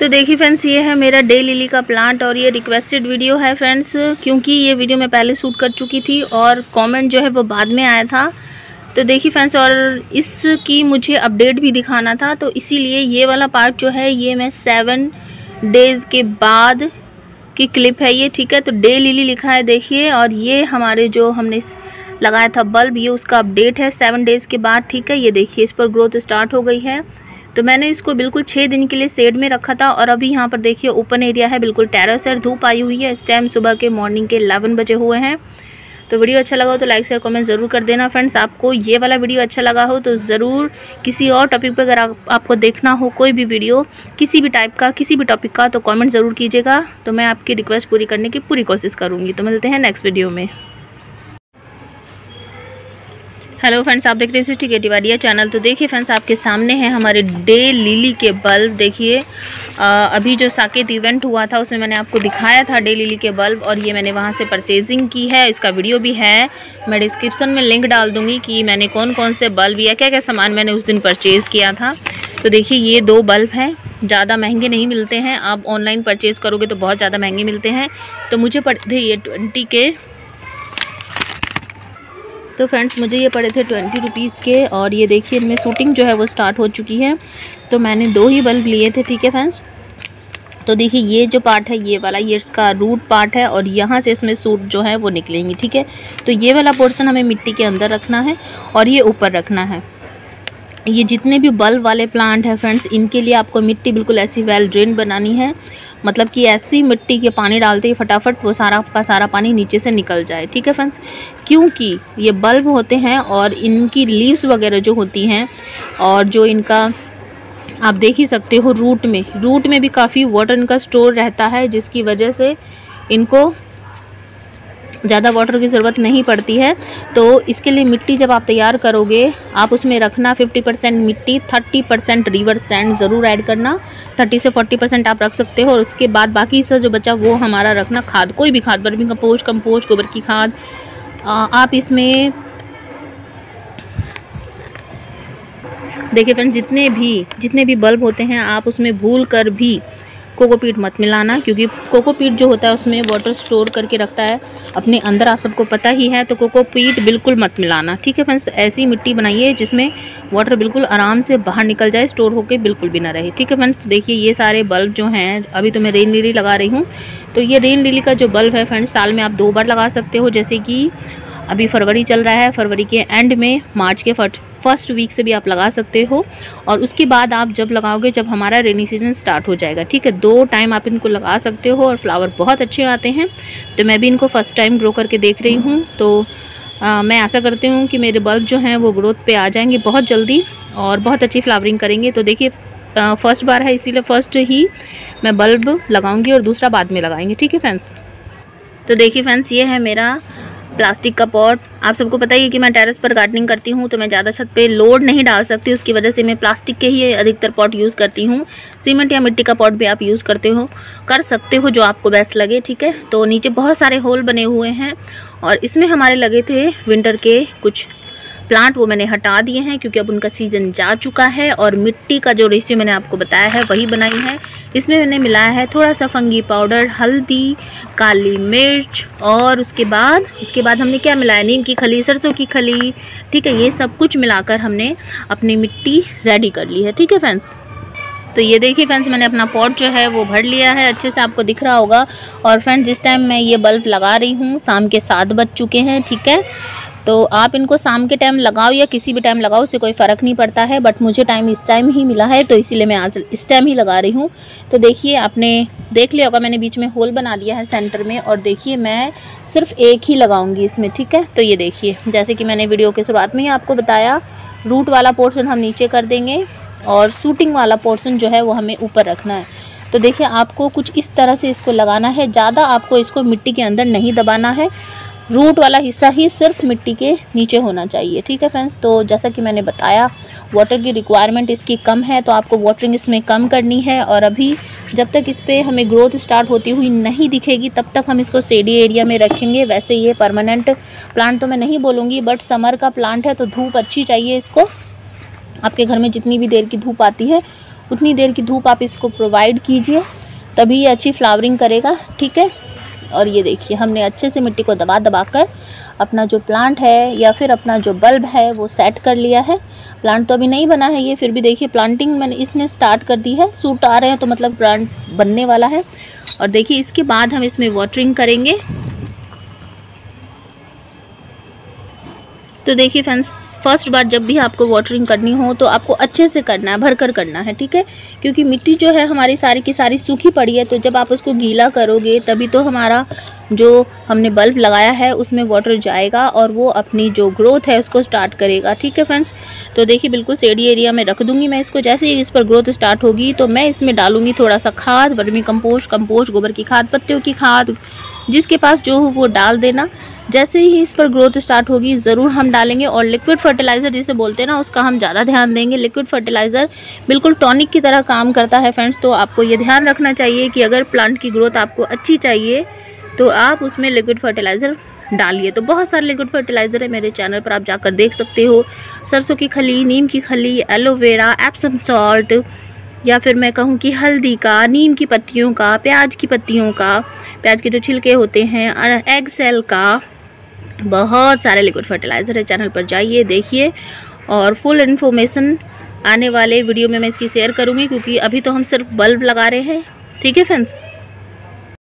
तो देखिए फ्रेंड्स ये है मेरा डे लिली का प्लांट और ये रिक्वेस्टेड वीडियो है फ्रेंड्स क्योंकि ये वीडियो मैं पहले शूट कर चुकी थी और कमेंट जो है वो बाद में आया था। तो देखिए फ्रेंड्स और इसकी मुझे अपडेट भी दिखाना था तो इसीलिए ये वाला पार्ट जो है, ये मैं सेवन डेज़ के बाद की क्लिप है ये, ठीक है? तो डे लिली लिखा है, देखिए, और ये हमारे जो हमने लगाया था बल्ब ये उसका अपडेट है सेवन डेज़ के बाद, ठीक है? ये देखिए, इस पर ग्रोथ स्टार्ट हो गई है। तो मैंने इसको बिल्कुल छः दिन के लिए सेड में रखा था और अभी यहाँ पर देखिए ओपन एरिया है बिल्कुल टेरस है धूप आई हुई है। इस टाइम सुबह के मॉर्निंग के एलेवन बजे हुए हैं। तो वीडियो अच्छा लगा हो तो लाइक शेयर कमेंट ज़रूर कर देना। फ्रेंड्स आपको ये वाला वीडियो अच्छा लगा हो तो ज़रूर किसी और टॉपिक पर अगर आप, आपको देखना हो कोई भी वीडियो किसी भी टाइप का किसी भी टॉपिक का तो कमेंट ज़रूर कीजिएगा। तो मैं आपकी रिक्वेस्ट पूरी करने की पूरी कोशिश करूँगी। तो मिलते हैं नेक्स्ट वीडियो में। हेलो फ्रेंड्स, आप देख रहे हैं सिटी के टिवाडिया चैनल। तो देखिए फ्रेंड्स, आपके सामने है हमारे डे लिली के बल्ब। देखिए अभी जो साकेत इवेंट हुआ था, उसमें मैंने आपको दिखाया था डे लिली के बल्ब, और ये मैंने वहाँ से परचेजिंग की है। इसका वीडियो भी है। मैं डिस्क्रिप्सन में लिंक डाल दूँगी कि मैंने कौन कौन से बल्ब या क्या क्या सामान मैंने उस दिन परचेज़ किया था। तो देखिए, ये दो बल्ब हैं। ज़्यादा महँगे नहीं मिलते हैं। आप ऑनलाइन परचेज़ करोगे तो बहुत ज़्यादा महँगे मिलते हैं। तो मुझे पड़े ये ट्वेंटी के तो फ्रेंड्स, मुझे ये पड़े थे ट्वेंटी रुपीज़ के और ये देखिए, इनमें शूटिंग जो है वो स्टार्ट हो चुकी है। तो मैंने दो ही बल्ब लिए थे, ठीक है फ्रेंड्स? तो देखिए, ये जो पार्ट है, ये वाला, ये इसका रूट पार्ट है और यहाँ से इसमें सूट जो है वो निकलेंगी, ठीक है? तो ये वाला पोर्शन हमें मिट्टी के अंदर रखना है और ये ऊपर रखना है। ये जितने भी बल्ब वाले प्लांट हैं फ्रेंड्स, इनके लिए आपको मिट्टी बिल्कुल ऐसी वेल ड्रेन बनानी है मतलब कि ऐसी मिट्टी के पानी डालते ही फटाफट वो सारा का सारा पानी नीचे से निकल जाए, ठीक है फ्रेंड्स क्योंकि ये बल्ब होते हैं और इनकी लीव्स वगैरह जो होती हैं और जो इनका आप देख ही सकते हो रूट में। रूट में भी काफ़ी वाटर इनका स्टोर रहता है, जिसकी वजह से इनको ज़्यादा वाटर की ज़रूरत नहीं पड़ती है तो इसके लिए मिट्टी जब आप तैयार करोगे, आप उसमें रखना 50 परसेंट मिट्टी 30 परसेंट रिवर सैंड ज़रूर ऐड करना 30 से 40 परसेंट आप रख सकते हो और उसके बाद बाकी से जो बचा वो हमारा रखना खाद, कोई भी खाद बर्मी कंपोस्ट कंपोस्ट गोबर की खाद आप इसमें देखिए फ्रेंड्स जितने भी जितने भी बल्ब होते हैं, आप उसमें भूल कर भी कोकोपीट मत मिलाना, क्योंकि कोकोपीट जो होता है उसमें वाटर स्टोर करके रखता है। अपने अंदर आप सबको पता ही है तो कोकोपीट बिल्कुल मत मिलाना। ठीक है फ्रेंड्स तो ऐसी मिट्टी बनाइए जिसमें वाटर बिल्कुल आराम से बाहर निकल जाए स्टोर होकर बिल्कुल भी ना रहे। ठीक है फ्रेंड्स तो देखिए ये सारे बल्ब जो हैं, अभी तो मैं रेन लिली लगा रही हूँ। तो ये रेन लिली का जो बल्ब है फ्रेंड्स साल में आप दो बार लगा सकते हो, जैसे कि अभी फरवरी चल रहा है, फरवरी के एंड में, मार्च के फ़र्स्ट वीक से भी आप लगा सकते हो और उसके बाद आप जब लगाओगे जब हमारा रेनी सीज़न स्टार्ट हो जाएगा ठीक है? दो टाइम आप इनको लगा सकते हो और फ्लावर बहुत अच्छे आते हैं। तो मैं भी इनको फ़र्स्ट टाइम ग्रो करके देख रही हूँ। तो आ, मैं आशा करती हूँ कि मेरे बल्ब जो हैं वो ग्रोथ पे आ जाएँगे बहुत जल्दी और बहुत अच्छी फ्लावरिंग करेंगे। तो देखिए फ़र्स्ट बार है इसीलिए फ़र्स्ट ही मैं बल्ब लगाऊँगी और दूसरा बाद में लगाएँगे ठीक है फ्रेंड्स तो देखिए फ्रेंड्स ये है मेरा प्लास्टिक का पॉट। आप सबको पता ही है कि मैं टेरेस पर गार्डनिंग करती हूँ तो मैं ज़्यादा छत पे लोड नहीं डाल सकती। उसकी वजह से मैं प्लास्टिक के ही अधिकतर पॉट यूज़ करती हूँ। सीमेंट या मिट्टी का पॉट भी आप यूज़ करते हो, कर सकते हो जो आपको बेस्ट लगे, ठीक है? तो नीचे बहुत सारे होल बने हुए हैं और इसमें हमारे लगे थे विंटर के कुछ प्लांट, वो मैंने हटा दिए हैं क्योंकि अब उनका सीज़न जा चुका है और मिट्टी का जो रेशियो मैंने आपको बताया है, वही बनाई है। इसमें मैंने मिलाया है थोड़ा सा फंगी पाउडर, हल्दी, काली मिर्च और उसके बाद उसके बाद हमने क्या मिलाया? नीम की खली, सरसों की खली, ठीक है? ये सब कुछ मिलाकर हमने अपनी मिट्टी रेडी कर ली है, ठीक है फ्रेंड्स तो ये देखिए फ्रेंड्स मैंने अपना पॉट जो है वो भर लिया है, अच्छे से आपको दिख रहा होगा। और फ्रेंड्स जिस टाइम मैं ये बल्ब लगा रही हूँ, शाम के सात बज चुके हैं, ठीक है? तो आप इनको शाम के टाइम लगाओ या किसी भी टाइम लगाओ, उससे कोई फ़र्क नहीं पड़ता है बट मुझे टाइम इस टाइम ही मिला है तो इसीलिए मैं आज इस टाइम ही लगा रही हूँ। तो देखिए, आपने देख लिया होगा, मैंने बीच में होल बना दिया है सेंटर में, और देखिए, मैं सिर्फ़ एक ही लगाऊँगी इसमें, ठीक है? तो ये देखिए, जैसे कि मैंने वीडियो के शुरुआत में ही आपको बताया रूट वाला पोर्शन हम नीचे कर देंगे, और सूटिंग वाला पोर्शन जो है वो हमें ऊपर रखना है। तो देखिए, आपको कुछ इस तरह से इसको लगाना है, ज़्यादा आपको इसको मिट्टी के अंदर नहीं दबाना है रूट वाला हिस्सा ही सिर्फ़ मिट्टी के नीचे होना चाहिए, ठीक है फ्रेंड्स तो जैसा कि मैंने बताया वाटर की रिक्वायरमेंट इसकी कम है तो आपको वाटरिंग इसमें कम करनी है, और अभी जब तक इस पर हमें ग्रोथ स्टार्ट होती हुई नहीं दिखेगी, तब तक हम इसको सेडी एरिया में रखेंगे। वैसे ये परमानेंट प्लांट तो मैं नहीं बोलूँगी बट समर का प्लांट है तो धूप अच्छी चाहिए इसको। आपके घर में जितनी भी देर की धूप आती है, उतनी देर की धूप आप इसको प्रोवाइड कीजिए, तभी ये अच्छी फ्लावरिंग करेगा, ठीक है? और ये देखिए, हमने अच्छे से मिट्टी को दबा दबा कर अपना जो प्लांट है या फिर अपना जो बल्ब है वो सेट कर लिया है। प्लांट तो अभी नहीं बना है ये, फिर भी देखिए प्लांटिंग मैंने इसने स्टार्ट कर दी है। सूट आ रहे हैं तो मतलब प्लांट बनने वाला है। और देखिए, इसके बाद हम इसमें वाटरिंग करेंगे। तो देखिए फ्रेंड्स फ़र्स्ट बार जब भी आपको वाटरिंग करनी हो तो आपको अच्छे से करना है भर कर करना है, ठीक है? क्योंकि मिट्टी जो है, हमारी सारी की सारी सूखी पड़ी है तो जब आप उसको गीला करोगे, तभी तो हमारा जो हमने बल्ब लगाया है, उसमें वाटर जाएगा और वो अपनी जो ग्रोथ है, उसको स्टार्ट करेगा, ठीक है फ्रेंड्स तो देखिए, बिल्कुल सेडी एरिया में रख दूँगी मैं इसको। जैसे ही इस पर ग्रोथ स्टार्ट होगी तो मैं इसमें डालूँगी थोड़ा सा खाद, वर्मी कंपोस्ट कंपोस्ट गोबर की खाद, पत्तियों की खाद, जिसके पास जो हो, वो डाल देना। जैसे ही इस पर ग्रोथ स्टार्ट होगी, ज़रूर हम डालेंगे और लिक्विड फर्टिलाइज़र जिसे बोलते हैं ना, उसका हम ज़्यादा ध्यान देंगे। लिक्विड फर्टिलाइज़र बिल्कुल टॉनिक की तरह काम करता है फ्रेंड्स तो आपको ये ध्यान रखना चाहिए कि अगर प्लांट की ग्रोथ आपको अच्छी चाहिए तो आप उसमें लिक्विड फर्टिलाइज़र डालिए। तो बहुत सारे लिक्विड फर्टिलाइज़र है मेरे चैनल पर, आप जाकर देख सकते हो। सरसों की खली, नीम की खली एलोवेरा एप्सम सॉल्ट या फिर मैं कहूँ कि हल्दी का, नीम की पत्तियों का, प्याज की पत्तियों का, प्याज के जो छिलके होते हैं एग सेल का बहुत सारे लिक्विड फर्टिलाइज़र है चैनल पर जाइए, देखिए और फुल इन्फॉर्मेशन आने वाले वीडियो में मैं इसकी शेयर करूँगी, क्योंकि अभी तो हम सिर्फ़ बल्ब लगा रहे हैं। ठीक है फ्रेंड्स